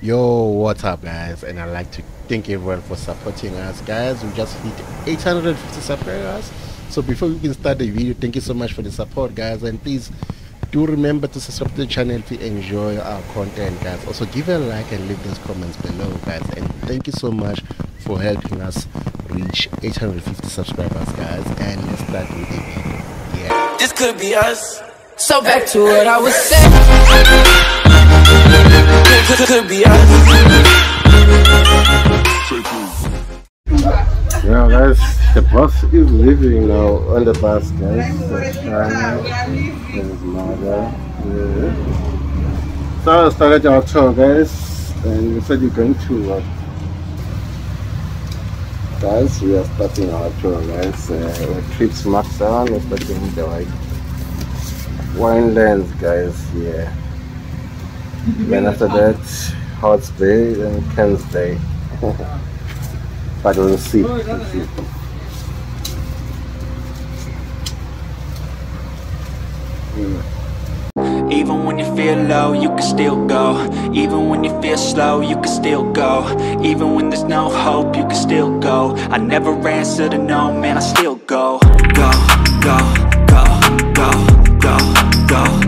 Yo, what's up, guys? And I'd like to thank everyone for supporting us, guys. We just hit 850 subscribers. So before we can start the video, thank you so much for the support, guys. And please do remember to subscribe to the channel if you enjoy our content, guys. Also, give a like and leave those comments below, guys. And thank you so much for helping us reach 850 subscribers, guys. And let's start with the video. Yeah. This could be us. So back to what I was saying. Yeah, guys, the bus is leaving now on the bus, guys. His mother. So I started our tour, guys, and we said you're going to. Uh, guys, we are starting our tour, guys. Uh, trips marked down. We're starting the like winelands, guys. Yeah. Then after oh. that, Hout Bay and Camps Bay. but we'll see. Oh, we'll see. Hmm. Even when you feel low, you can still go. Even when you feel slow, you can still go. Even when there's no hope, you can still go. I never answer to no, man, I still go. Go, go, go, go, go, go, go, go,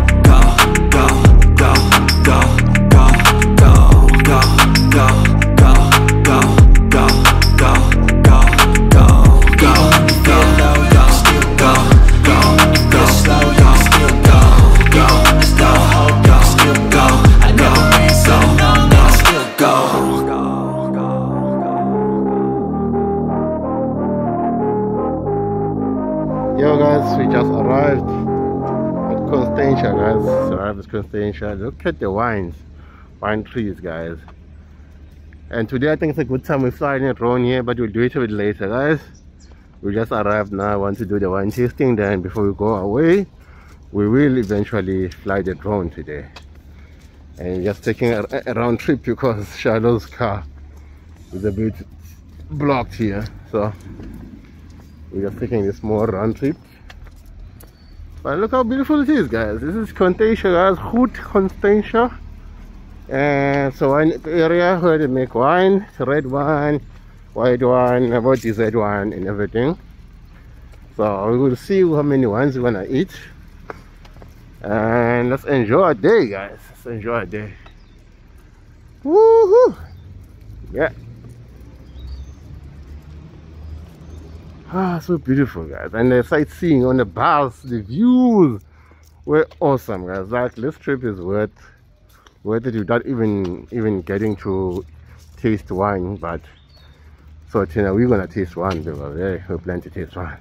Look at the wines. Wine trees guys. And today I think it's a good time we're flying a drone here, but we'll do it a bit later guys. We just arrived now, want to do the wine tasting then before we go away. We will eventually fly the drone today. And just taking a, a round trip because Shadow's car is a bit blocked here. So we are just taking this more round trip but look how beautiful it is guys. This is Constantia guys Groot Constantia and so wine area where they make wine red wine white wine about red wine and everything. So we will see how many wines we wanna eat. And let's enjoy our day guys. Let's enjoy our day. Woohoo! yeah Ah, so beautiful, guys. And the sightseeing on the bus, the views were awesome, guys. Like this trip is worth worth it without even even getting to taste wine, but So tonight we're gonna taste one because yeah, we plan to taste one.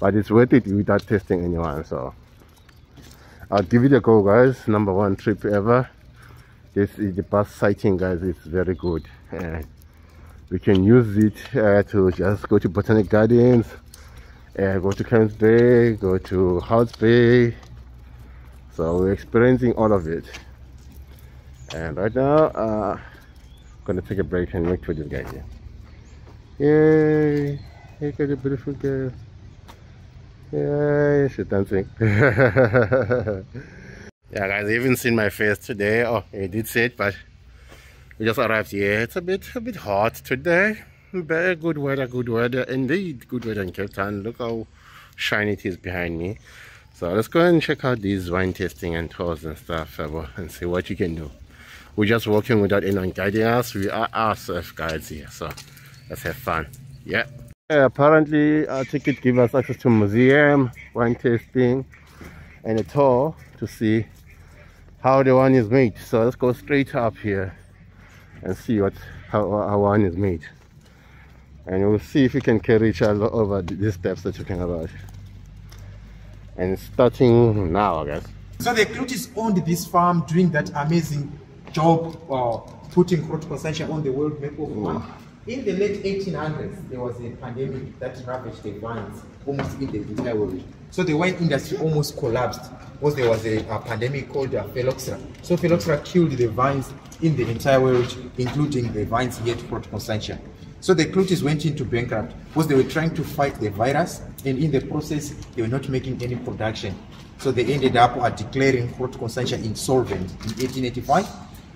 But it's worth it without tasting anyone. So I'll give it a go, guys. Number one trip ever. This is the bus sighting, guys. It's very good, and we can use it uh, to just go to Botanic Gardens, uh, go to Camps Bay, go to Hout Bay. So we're experiencing all of it. And right now, uh, I'm gonna take a break and wait for this guy here. Yay! Look at the beautiful girl. Yay, she's dancing. yeah, guys, you haven't seen my face today. Oh, I did see it, but we just arrived here. It's a bit, a bit hot today. Very good weather, good weather. Indeed, good weather in Cape Town. Look how shiny it is behind me. So let's go and check out these wine tasting and tours and stuff uh, and see what you can do. We're just walking without anyone guiding us. We are ourselves guides here, so let's have fun. Yeah. yeah apparently, our ticket gives us access to museum, wine tasting, and a tour to see how the wine is made. So let's go straight up here and see what how, how wine is made. And we'll see if we can carry each other over these steps that you're talking about. And starting now, I guess. So the Cloetes owned this farm doing that amazing job uh, putting Groot Constantia on the world map of wine. In the late 1800s, there was a pandemic that ravaged the vines almost in the entire world. So the wine industry almost collapsed because there was a, a pandemic called uh, phylloxera. So phylloxera killed the vines in the entire world, including the vines at Groot Constantia. So the Cloetes went into bankrupt because they were trying to fight the virus, and in the process, they were not making any production. So they ended up uh, declaring Groot Constantia insolvent in 1885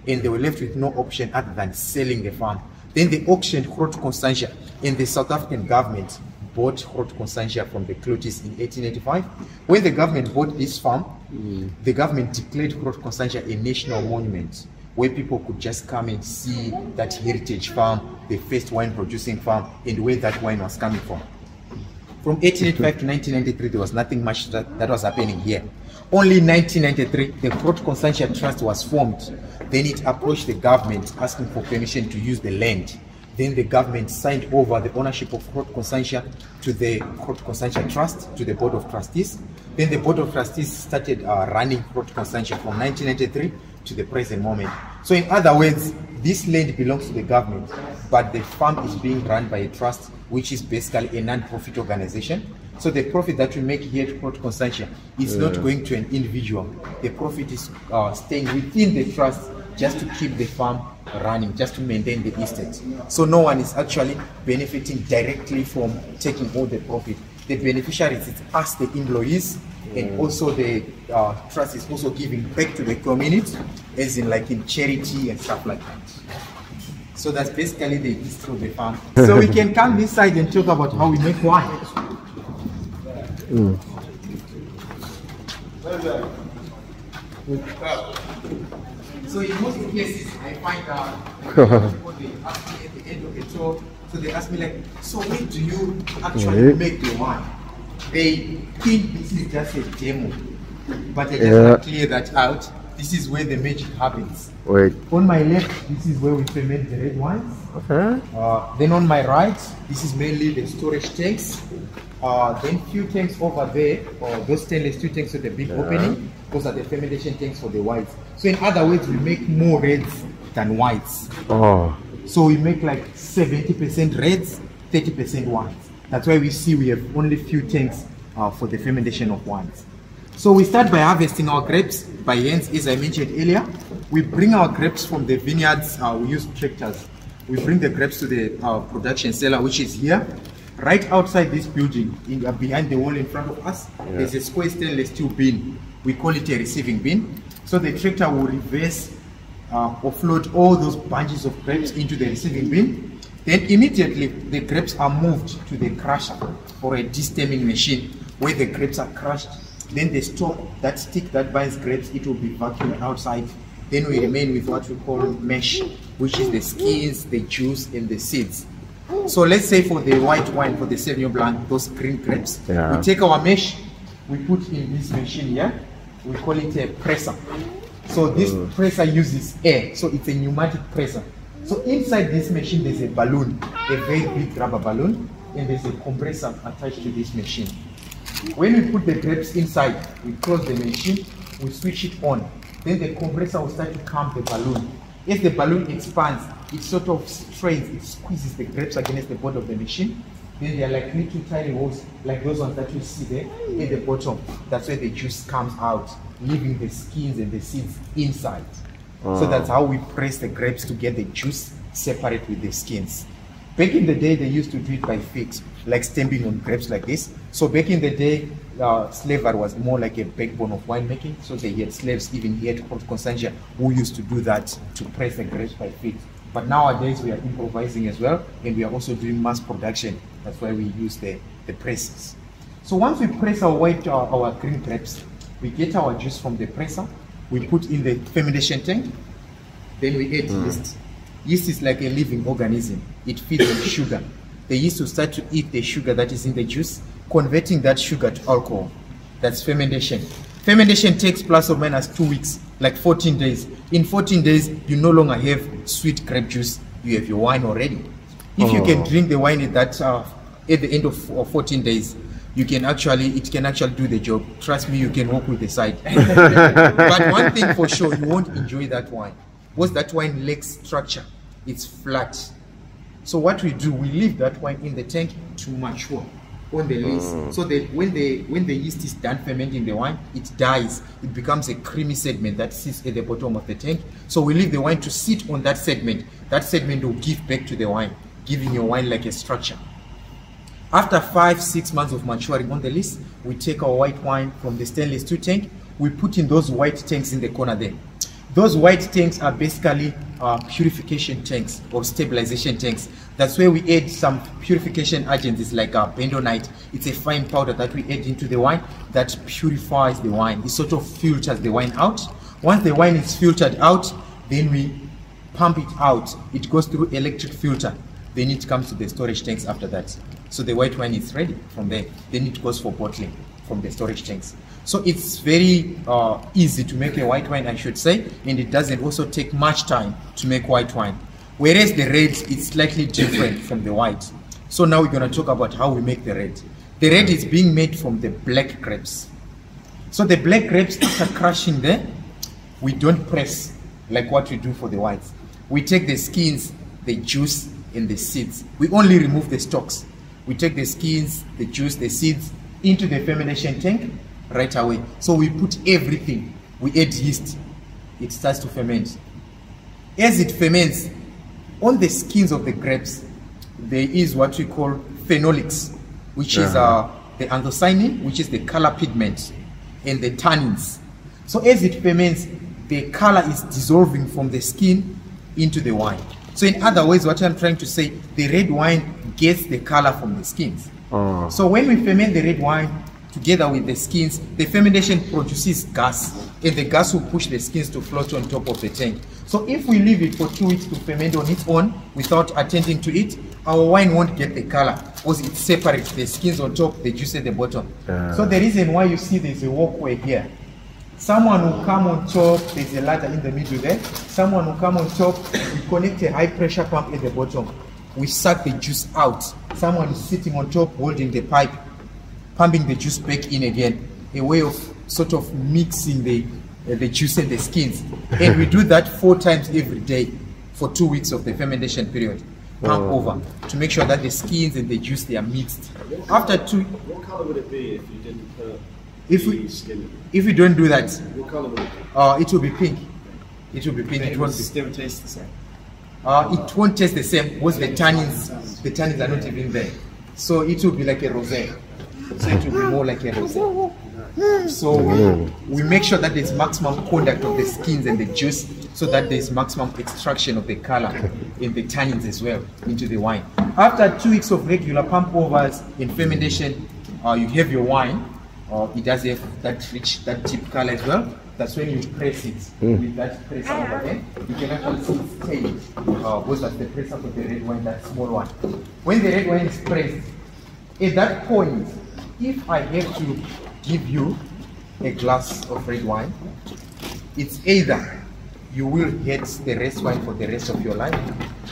and they were left with no option other than selling the farm. Then they auctioned Groot Constantia, and the South African government bought Groot Constantia from the Cloetes in 1885. When the government bought this farm, mm. the government declared Groot Constantia a national monument where people could just come and see that heritage farm, the first wine producing farm, and where that wine was coming from. From 1885 to 1993, there was nothing much that, that was happening here. Only in 1993, the Groot Constantia Trust was formed. Then it approached the government asking for permission to use the land. Then the government signed over the ownership of Groot Constantia to the Groot Constantia Trust, to the Board of Trustees. Then the Board of Trustees started uh, running Groot Constantia from 1993 to the present moment. So in other words, this land belongs to the government, but the farm is being run by a trust, which is basically a non-profit organization so the profit that we make here at Groot Constantia is yeah. not going to an individual. The profit is uh, staying within the trust just to keep the farm running, just to maintain the estate. So no one is actually benefiting directly from taking all the profit. The beneficiaries is us, the employees, and also the uh, trust is also giving back to the community, as in like in charity and stuff like that. So that's basically the history of the farm. so we can come this side and talk about how we make wine. Mm. So in most cases, I find out what they ask me at the end of the talk. So they ask me like, so when do you actually make the wine? They think this is just a demo, but I just yeah. clear that out. This is where the magic happens. Wait. On my left, this is where we ferment the red wines. Okay. Uh, then on my right, this is mainly the storage tanks. Uh, then few tanks over there, or those stainless steel tanks with a big yeah. opening, those are the fermentation tanks for the whites. So in other words, we make more reds than whites. Oh. So we make like 70% reds, 30% whites. That's why we see we have only few tanks uh, for the fermentation of wines. So we start by harvesting our grapes by hands, as I mentioned earlier. We bring our grapes from the vineyards, uh, we use tractors. We bring the grapes to the uh, production cellar, which is here. Right outside this building, in, uh, behind the wall in front of us, yeah. there's a square stainless steel bin. We call it a receiving bin. So the tractor will reverse, uh, offload all those bunches of grapes into the receiving bin. Then immediately the grapes are moved to the crusher or a destemming machine where the grapes are crushed. Then the stalk, that stick that binds grapes, it will be vacuumed outside. Then we remain with what we call mesh, which is the skins, the juice, and the seeds. So let's say for the white wine, for the Sauvignon Blanc, those green grapes, yeah. we take our mesh, we put in this machine here, we call it a presser. So this uh. presser uses air, so it's a pneumatic presser. So inside this machine, there's a balloon, a very big rubber balloon, and there's a compressor attached to this machine. When we put the grapes inside, we close the machine, we switch it on. Then the compressor will start to pump the balloon. As the balloon expands, it sort of strains, it squeezes the grapes against the bottom of the machine. Then they are like little tiny holes, like those ones that you see there at the bottom. That's where the juice comes out, leaving the skins and the seeds inside. So that's how we press the grapes to get the juice separate with the skins. Back in the day, they used to do it by feet, like stamping on grapes like this. So back in the day, uh, slavery was more like a backbone of winemaking. So they had slaves even here at Groot Constantia who used to do that to press the grapes by feet. But nowadays we are improvising as well, and we are also doing mass production. That's why we use the, the presses. So once we press our white, uh, our green grapes, we get our juice from the presser, we put in the fermentation tank, then we add yeast. Yeast is like a living organism. It feeds on sugar. The yeast will start to eat the sugar that is in the juice, converting that sugar to alcohol. That's fermentation. Fermentation takes plus or minus two weeks, like 14 days. In 14 days, you no longer have sweet grape juice. You have your wine already. If you can Oh. drink the wine at that uh, at the end of of 14 days, you can actually it can actually do the job. Trust me, you can walk with the side. but one thing for sure, you won't enjoy that wine. Because that wine lacks structure. It's flat. So what we do, we leave that wine in the tank to mature on the lees. Mm. So that when the when the yeast is done fermenting the wine, it dies. It becomes a creamy segment that sits at the bottom of the tank. So we leave the wine to sit on that segment. That segment will give back to the wine, giving your wine like a structure. After five, six months of maturing on the list, we take our white wine from the stainless steel tank. We put in those white tanks in the corner there. Those white tanks are basically uh, purification tanks or stabilization tanks. That's where we add some purification agents. Like a bentonite. It's a fine powder that we add into the wine that purifies the wine. It sort of filters the wine out. Once the wine is filtered out, then we pump it out. It goes through electric filter. Then it comes to the storage tanks after that. So the white wine is ready from there. Then it goes for bottling from the storage tanks. So it's very uh, easy to make a white wine, I should say, and it doesn't also take much time to make white wine. Whereas the red, it's slightly different from the white. So now we're going to talk about how we make the red. The red is being made from the black grapes. So the black grapes, after crushing them, we don't press like what we do for the whites. We take the skins, the juice, and the seeds. We only remove the stalks. We take the skins, the juice, the seeds into the fermentation tank right away. So we put everything. We add yeast. It starts to ferment. As it ferments, on the skins of the grapes, there is what we call phenolics, which is uh, the anthocyanin, which is the color pigment, and the tannins. So as it ferments, the color is dissolving from the skin into the wine. So in other words, what I'm trying to say, the red wine gets the color from the skins. Oh. So when we ferment the red wine together with the skins, the fermentation produces gas, and the gas will push the skins to float on top of the tank. So if we leave it for two weeks to ferment on its own without attending to it, our wine won't get the color because it separates the skins on top, the juice at the bottom. Yeah. So ah. the reason why you see there's a walkway here, someone will come on top, there's a ladder in the middle there, someone will come on top, we connect a high pressure pump at the bottom, we suck the juice out, someone is sitting on top holding the pipe, pumping the juice back in again, a way of sort of mixing the, uh, the juice and the skins. And we do that four times every day for two weeks of the fermentation period. Pump over to make sure that the skins and the juice they are mixed. After two, What colour would it be if you didn't put If we- skin? if we don't do that, What colour would it be? uh, it will be pink. It will be pink. It It won't be. still taste the same. Uh, it won't taste the same because the tannins, the tannins are not even there. So it will be like a rosé. So it will be more like a rosé. So we, we make sure that there's maximum contact of the skins and the juice, so that there's maximum extraction of the color in the tannins as well into the wine. After two weeks of regular pump overs in fermentation, uh, you have your wine. Uh, it does have that rich, that deep color as well. That's when you press it with that press over there. You can actually see it's tailed. Uh, because that's the press of the red wine, that small one. When the red wine is pressed, at that point, if I have to give you a glass of red wine, it's either you will hate the red wine for the rest of your life,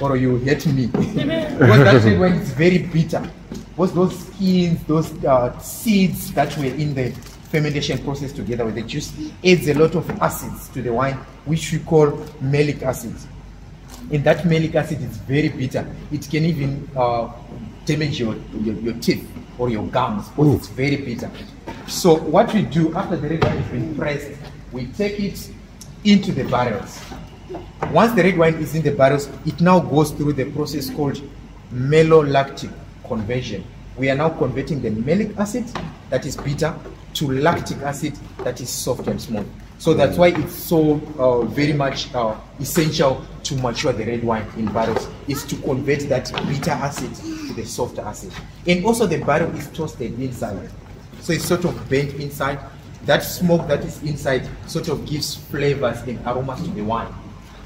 or you will hate me. because that red wine is very bitter. Because those skins, those uh, seeds that were in the fermentation process together with the juice adds a lot of acids to the wine, which we call malic acid. And that malic acid is very bitter. It can even uh, damage your, your, your teeth or your gums because it's very bitter. So what we do after the red wine has been pressed, we take it into the barrels. Once the red wine is in the barrels, it now goes through the process called malolactic conversion. We are now converting the malic acid that is bitter to lactic acid that is soft and smooth. So that's why it's so uh, very much uh, essential to mature the red wine in barrels is to convert that bitter acid the soft acid. And also the barrel is toasted inside. So it's sort of burnt inside. That smoke that is inside sort of gives flavors and aromas to the wine.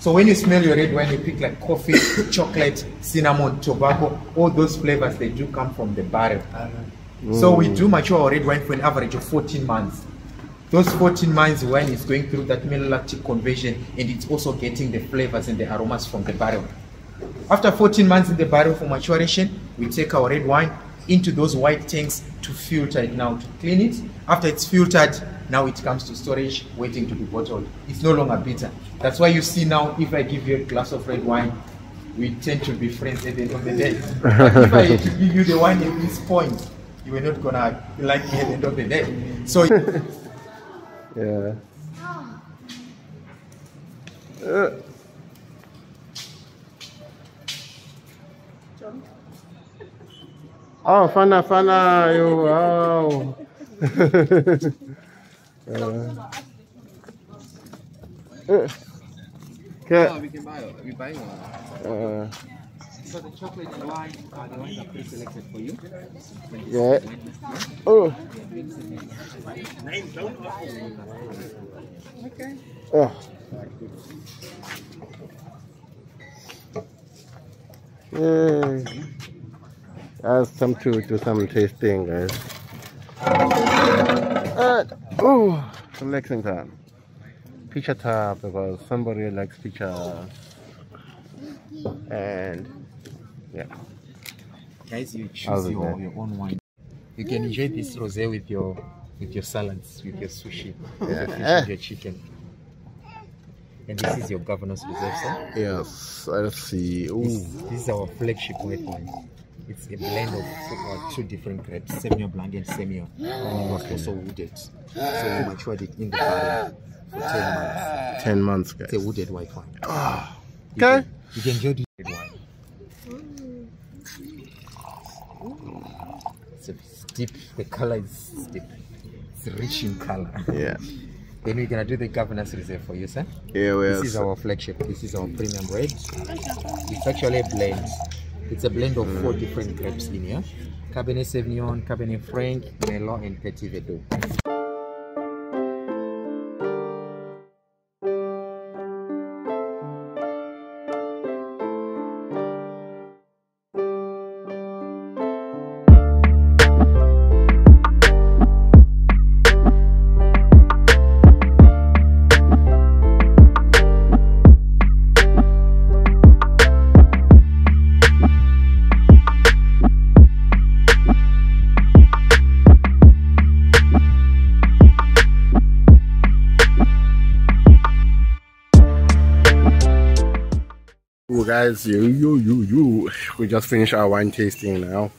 So when you smell your red wine, you pick like coffee, chocolate, cinnamon, tobacco, all those flavors, they do come from the barrel. So we do mature our red wine for an average of 14 months. Those 14 months wine is going through that malolactic conversion and it's also getting the flavors and the aromas from the barrel. After 14 months in the barrel for maturation, we take our red wine into those white tanks to filter it now to clean it. After it's filtered, now it comes to storage, waiting to be bottled. It's no longer bitter. That's why you see now, if I give you a glass of red wine, we tend to be friends at the end of the day. If I had to give you the wine at this point, you were not gonna like me at the end of the day. So Yeah. Uh. Oh, fana, fana, you, wow. uh. Okay. we can buy it. We buy one. Uh, So the chocolate and wine are the ones that pre-selected for you. yeah. Oh. Okay. Oh. Yeah. That's time to do some tasting, guys. Uh, oh, some Lexington. pizza top because somebody likes pizza And yeah. Guys, you choose your, your own wine. You can enjoy this rosé with your with your salads, with your sushi, with your fish Yeah. and your chicken. And this is your governor's reserve, sir. Yes, let's see. This, this is our flagship white wine. It's a blend of uh, two different grapes, Sauvignon Blanc and Semillon. Uh, and it was also wooded. So ah. we matured it in the barrel for 10 ah. months. 10 months, guys. It's a wooded white wine. Ah. You Okay. can- You can enjoy this red wine. It's, a, it's deep. The color is deep. It's rich in color. Yeah. Then we're gonna do the governor's reserve for you, sir. Yeah, This well, is our flagship. This is our premium red. It's actually a blend. It's a blend of four different grapes in here. Cabernet Sauvignon, Cabernet Franc, Merlot, and Petit Verdot. We just finished our wine tasting now.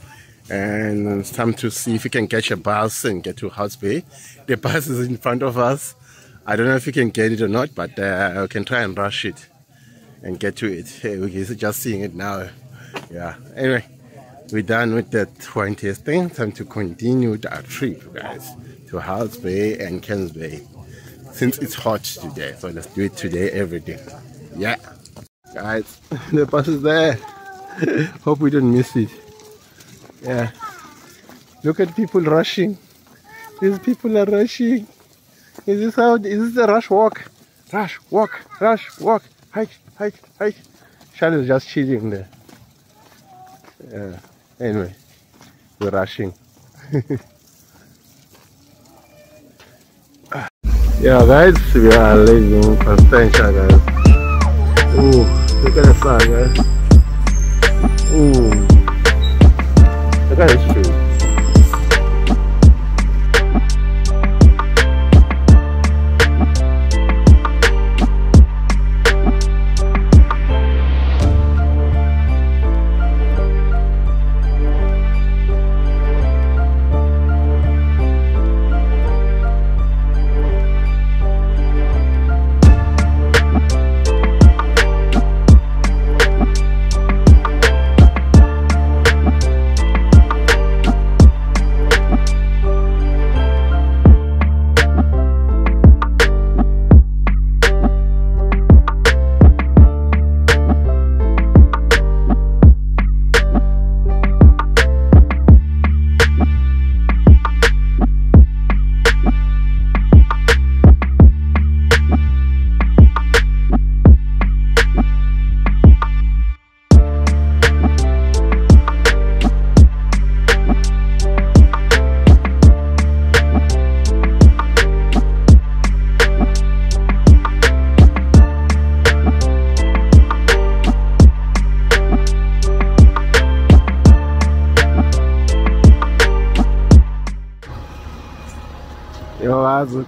And it's time to see if we can catch a bus and get to Hout Bay. The bus is in front of us. I don't know if we can get it or not, but uh, we can try and rush it and get to it. We're just seeing it now. Yeah. Anyway, we're done with that wine tasting. Time to continue our trip, guys, to Hout Bay and Camps Bay. Since it's hot today, so let's do it today, every day. Yeah. Guys, the bus is there. Hope we don't miss it. Yeah. Look at people rushing. These people are rushing. Is this how is this a rush walk? Rush, walk, rush, walk, hike, hike, hike. Charlie is just chilling there. Yeah. Anyway, we're rushing. yeah guys, we are leaving Constantia guys. Ooh, look at the sun, guys. Ooh. Look at this tree.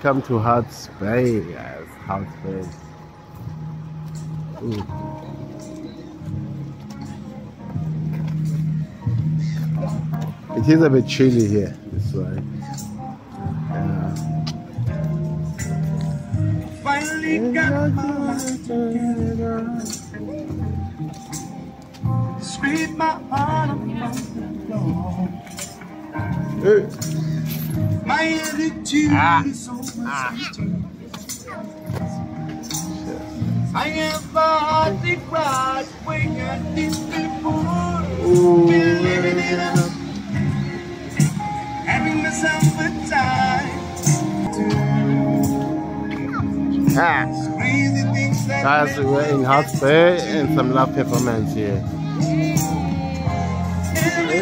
Welcome to Hout Bay guys, Hout Bay. Ooh. It is a bit chilly here, this way. Yeah. Finally got my life together. Scream my heart on the floor. Hey. My attitude is so sensitive. I have hardly cried when I did before. Believing in us, having myself a time. Ah. Guys, we're in Hout Bay and some live performance here. Every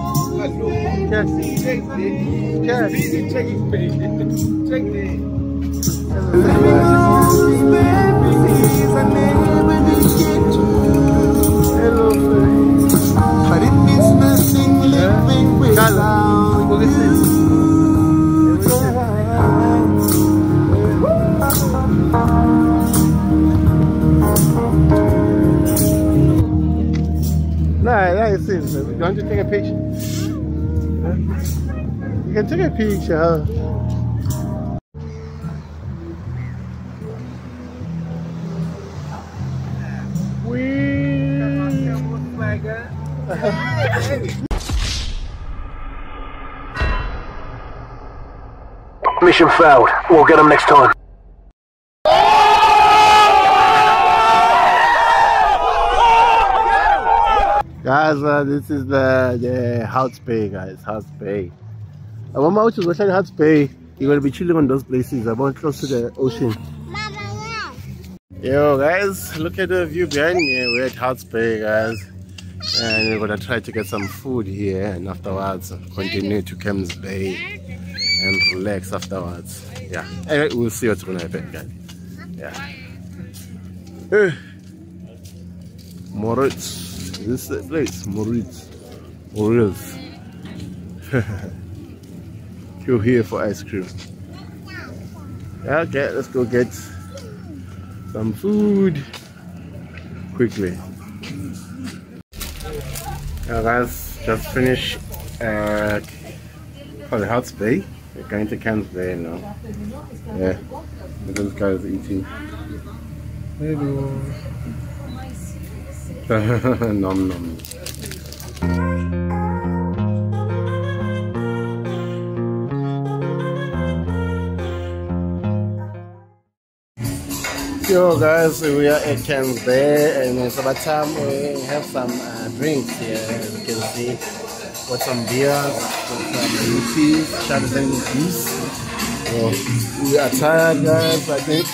Don't me wrong. Still living it been living it. But don't. Check. Check. It means nothing living without at. Nah, that is it. You want to take a picture? You can take a picture. Mission failed. We'll get them next time. Guys, uh, this is the the Hout Bay, guys. Hout Bay. When my which is watching Hout Bay, you're gonna be chilling on those places about close to the ocean. Yo, guys, look at the view behind me. We're at Hout Bay, guys, and we're gonna try to get some food here, and afterwards continue to Camps Bay and relax afterwards. Yeah, anyway, we'll see what's gonna happen, guys. Yeah. Eh. Moritz. This is the place, Moritz. Moritz. You're here for ice cream. Yeah, okay, let's go get some food quickly. Yeah, guys, just finished uh, for the Hout Bay. We're going to Camps Bay now. Yeah, this guy is eating. Hello. nom nom. Yo guys, we are at Camps Bay and it's about time we have some uh, drinks here as you can see. Got some beers, got some tea, Chardonnay juice. So we are tired guys, I think.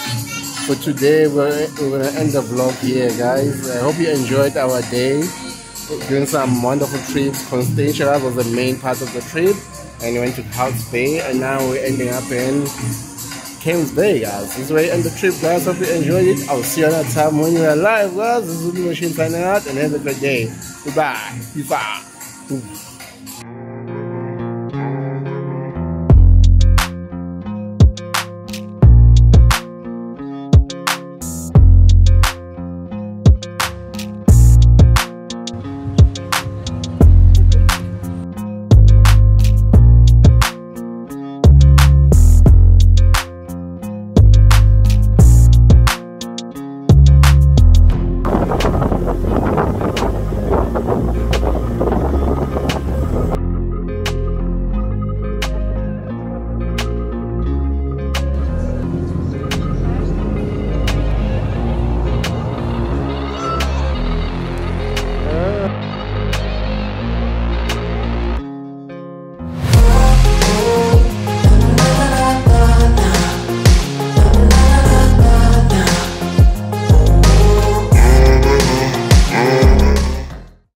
For today we're, we're gonna end the vlog here guys. I hope you enjoyed our day. Doing some wonderful trips. Constantia was the main part of the trip and we went to Hout Bay and now we're ending up in Camps Bay, guys. This way end the trip, guys. Hope you enjoyed it. I'll see you another time when you're alive, guys. This is ZuluMachine signing out and have a great day. Goodbye. Out.